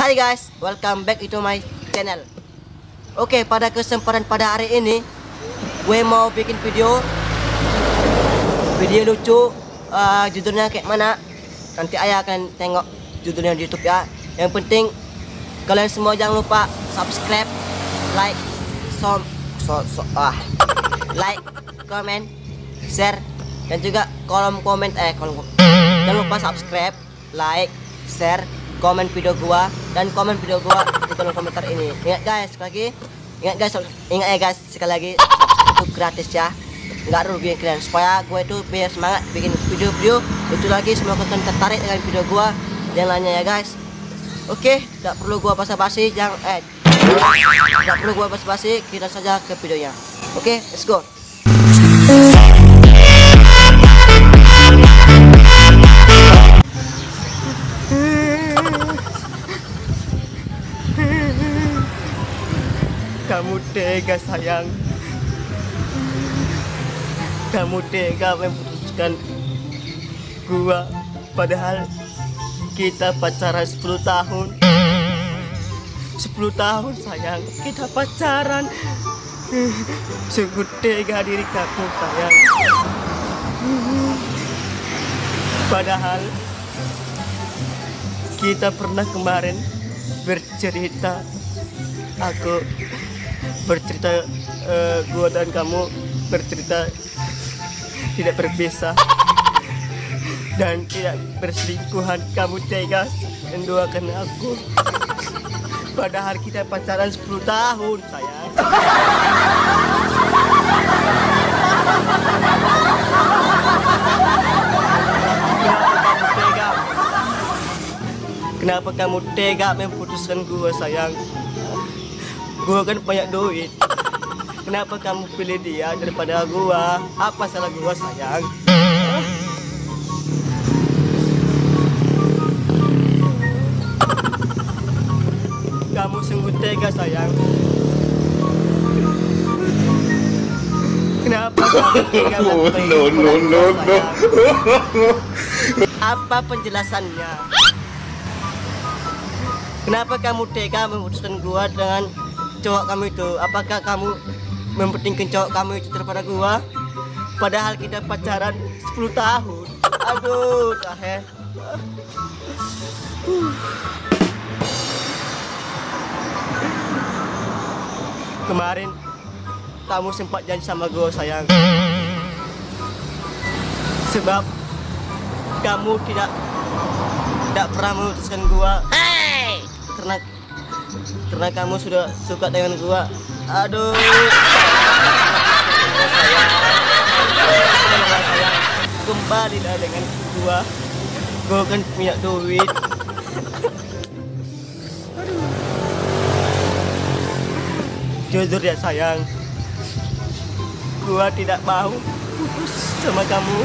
Hai guys, welcome back to my channel. Oke, pada kesempatan pada hari ini Gue mau bikin video. Video lucu uh, Judulnya kayak mana? Nanti ayah akan tengok judulnya di youtube ya. Yang penting Kalian semua jangan lupa subscribe Like so, so, so, ah, Like, comment, share Dan juga kolom komen Eh kolom Jangan lupa subscribe Like, share komen video gua dan komen video gua di kolom komentar ini. Ingat guys, sekali lagi. Ingat guys, ingat ya guys, sekali lagi itu gratis ya. Nggak rugi kalian supaya gue itu biar semangat bikin video-video itu lagi semoga kalian tertarik dengan video gua dan lainnya ya guys. Oke, tidak perlu gua basa-basi, jangan eh tidak perlu gua basa-basi, kita saja ke videonya. Oke, let's go. Tega sayang. Kamu tega memutuskan Gua. Padahal Kita pacaran 10 tahun. 10 tahun sayang. Kita pacaran. Sungguh tega diri kamu sayang. Padahal Kita pernah kemarin Bercerita. Aku bercerita uh, gua dan kamu bercerita tidak berpisah dan tidak berselingkuhan. Kamu tega mendoakan aku. Padahal kita pacaran 10 tahun sayang. Kenapa kamu tega? Memutuskan gua sayang gua kan banyak duit. Kenapa kamu pilih dia daripada gua? Apa salah gua sayang? Kamu sungguh tega sayang. Kenapa kamu tega no, no, no, no. apa penjelasannya? Kenapa kamu tega memutuskan gua dengan cowok kamu itu apakah kamu mempentingkan cowok kamu itu daripada gua? Padahal kita pacaran 10 tahun. Aduh tahe kemarin kamu sempat janji sama gua sayang. Sebab kamu tidak tidak pernah memutuskan gua. Karena karena kamu sudah suka dengan gua. Aduh. Kembalilah dengan gua. Gua kan punya duit. Jujur ya sayang. Gua tidak mau putus sama kamu.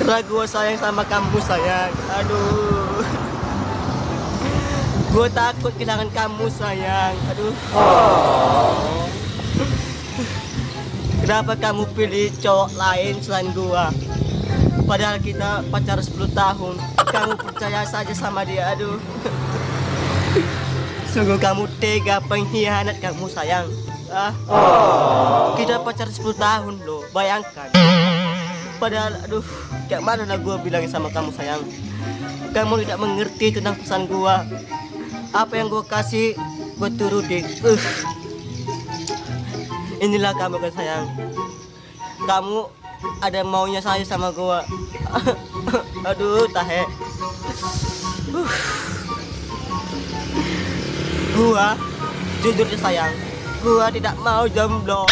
Karena gua sayang sama kamu sayang. Aduh Gue takut kehilangan kamu sayang. Aduh. Kenapa kamu pilih cowok lain selain gua? Padahal kita pacar 10 tahun. Kamu percaya saja sama dia Aduh. Sungguh kamu tega pengkhianat kamu sayang. Ah. Kita pacar 10 tahun loh. Bayangkan. Padahal aduh Kayak mana lah gue bilang sama kamu sayang? Kamu tidak mengerti tentang pesan gua apa yang gue kasih gue turutin uh. inilah kamu kan sayang. Kamu ada maunya saya sama gue aduh tahe. Uh. gua jujur sayang. Gua tidak mau jomblo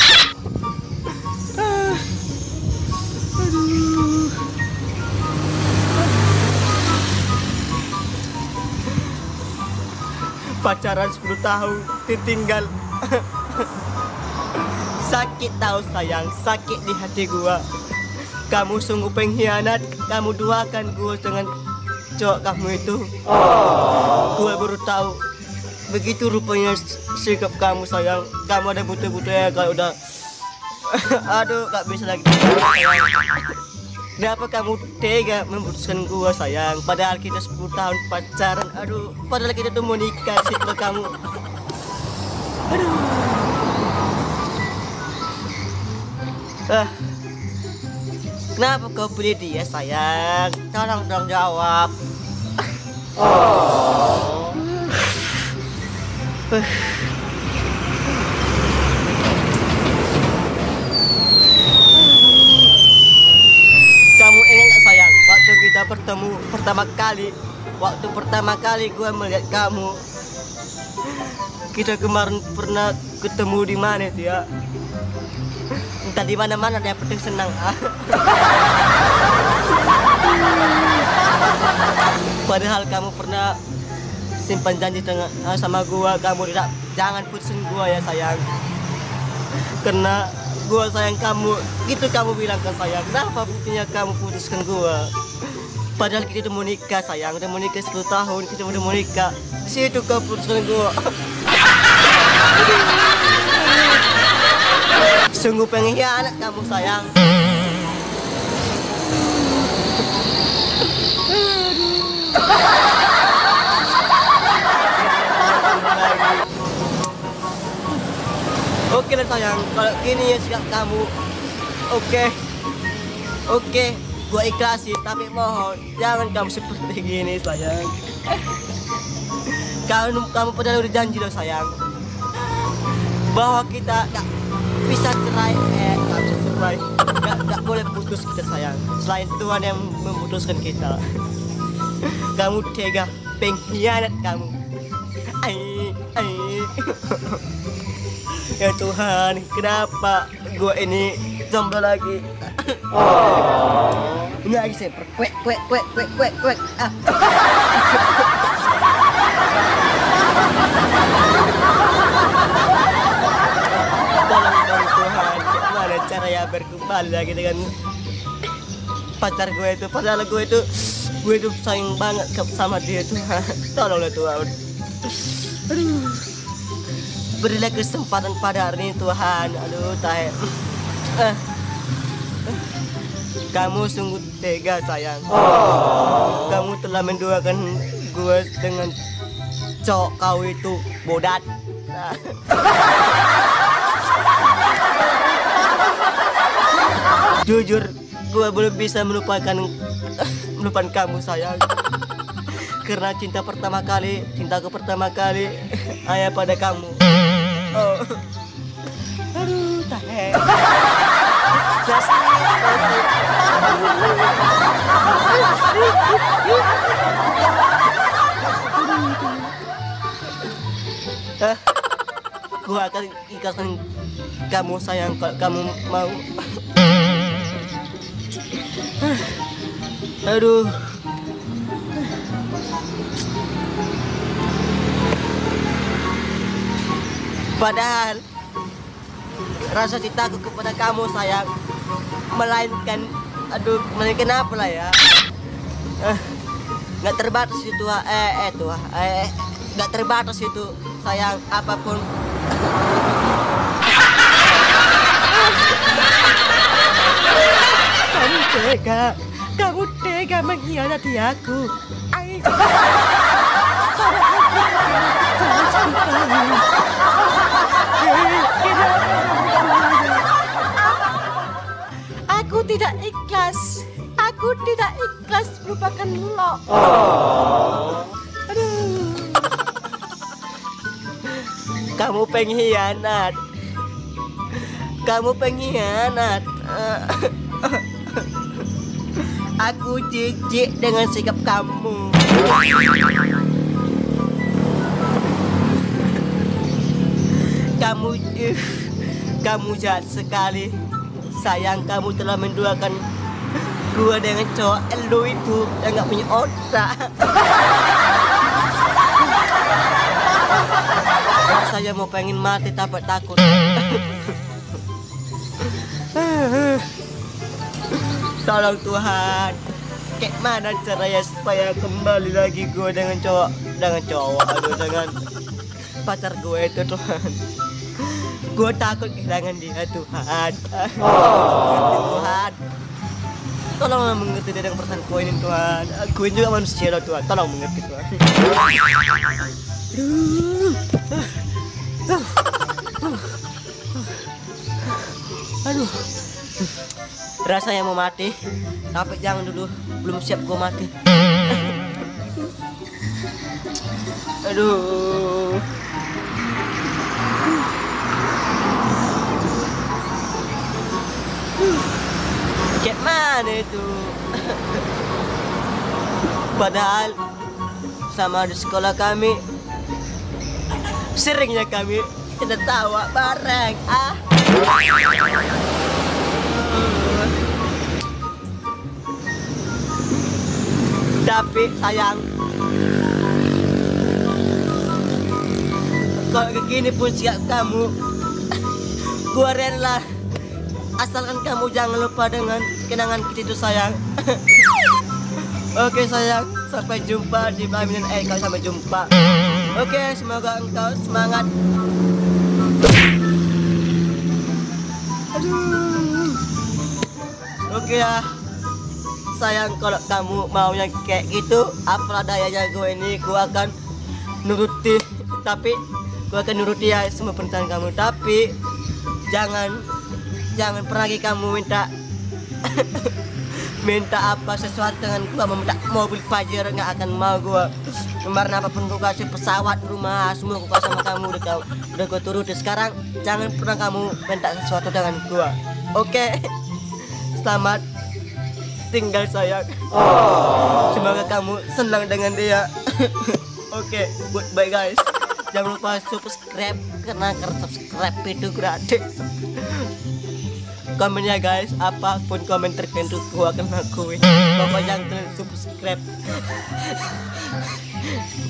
pacaran 10 tahun ditinggal. Sakit tahu sayang. Sakit di hati gua. Kamu sungguh pengkhianat. Kamu duakan gua dengan cowok kamu itu. Gua baru tahu begitu rupanya sikap kamu sayang. Kamu ada butuh-butuh ya kalau udah aduh gak bisa lagi. Kenapa kamu tega memutuskan gua sayang? Padahal kita 10 tahun pacaran. Aduh, padahal kita tuh mau nikah sih kalau kamu. Aduh. Ah. Kenapa kau pilih dia sayang? Tolong dong jawab. Oh. Kamu ingat gak sayang? Waktu kita bertemu pertama kali, waktu pertama kali gue melihat kamu, kita kemarin pernah ketemu di mana itu ya? Entah di mana mana dia penting senang. Padahal kamu pernah simpan janji dengan ah, sama gua, kamu tidak jangan putusin gua ya sayang. Karena gua sayang kamu, gitu kamu bilang ke saya. Kenapa buktinya kamu putuskan gua? Padahal kita udah mau nikah sayang, udah mau nikah 10 tahun, kita udah mau nikah. Situ kau putuskan gua. Sungguh pengkhianat kamu sayang. Oke lah sayang, kalau gini ya sikap kamu Oke Oke, gua ikhlasin Tapi mohon, jangan kamu seperti gini sayang. Kamu, kamu padahal udah janji loh sayang. Bahwa kita gak bisa cerai Eh, gak bisa cerai. Gak, gak boleh putus kita sayang. Selain Tuhan yang memutuskan kita. Kamu tega, pengkhianat kamu. Ai, ai. Ya Tuhan, kenapa gua ini jomblo lagi? Ini lagi saya perkuek, kuek, kuek, kuek, kuek, kuek. Ah. Tuhan, cara ya berkembali lagi dengan pacar gue itu? Padahal gue itu gue itu sayang banget sama dia Tuhan. Tolonglah Tuhan. Aduh. Berilah kesempatan pada hari ini Tuhan. Aduh, tahe. Eh. Kamu sungguh tega sayang. Kamu telah menduakan gue dengan cowok kau itu bodat. Jujur, gue belum bisa melupakan melupakan kamu sayang. Karena cinta pertama kali, cintaku pertama kali hanya pada kamu. Oh. Aduh. Hah? Gua akan ikhlaskan kamu sayang kalau kamu mau. Aduh. Padahal rasa cintaku kepada kamu sayang melainkan aduh melainkan apa lah ya Eh, nggak terbatas itu ah. eh eh tuh ah. eh eh, nggak terbatas itu sayang apa pun kamu tega kamu tega mengkhianati aku Ai. Ikhlas melupakan lo. Aduh. Kamu pengkhianat. Kamu pengkhianat. Aku jijik dengan sikap kamu. Kamu eh, kamu jahat sekali. Sayang kamu telah menduakan gua dengan cowok elu itu yang nggak punya otak. Saya mau pengen mati tapi takut. Tolong Tuhan. Kayak mana caranya supaya kembali lagi gue dengan cowok dengan cowok aduh dengan pacar gue itu Tuhan. Gue takut kehilangan dia Tuhan. Tuhan. Tolonglah mengerti dengan perasaan koin ini Tuhan. Koin juga manusia loh Tuhan. Tolong mengerti Tuhan. Aduh. Rasanya mau mati. Tapi jangan dulu. Belum siap gua mati. Aduh. Mana itu? Padahal sama di sekolah kami seringnya kami kita tawa bareng ah. Tapi sayang. Kalau begini pun siap kamu. Gua rela asalkan kamu jangan lupa dengan kenangan kita itu sayang. Oke sayang. Sampai jumpa di pelaminan eh kau sampai jumpa. Oke semoga engkau semangat. Aduh. Oke ya. Sayang kalau kamu maunya kayak gitu apa dayanya gue ini? Gue akan nuruti. Tapi gue akan nuruti ya semua permintaan kamu. Tapi jangan jangan pernah lagi kamu minta minta apa sesuatu dengan gua meminta mobil pajar nggak akan mau gua. Kemarin apa pun gua kasih pesawat rumah semua gua sama kamu udah kau udah gua turuti sekarang jangan pernah kamu minta sesuatu dengan gua. Oke? Selamat tinggal sayang. Semoga kamu senang dengan dia. Oke goodbye guys. Jangan lupa subscribe karena subscribe itu gratis komen ya guys apa pun komen tertentu gua akan lakuin. Pokoknya kalian subscribe.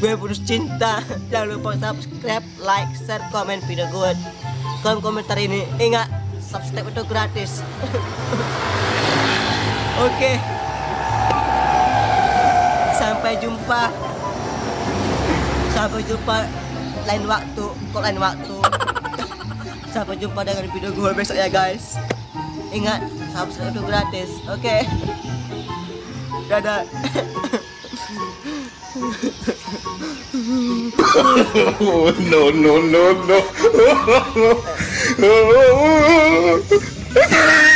Gue putus cinta. Jangan lupa subscribe like share komen video gue kolom komentar ini. Ingat subscribe itu gratis. Oke. Sampai jumpa. Sampai jumpa. Lain waktu. Kok lain waktu? Sampai jumpa dengan video gue besok ya guys Ingat, subscribe itu gratis. Oke. Okay. Dadah. no, no, no, no.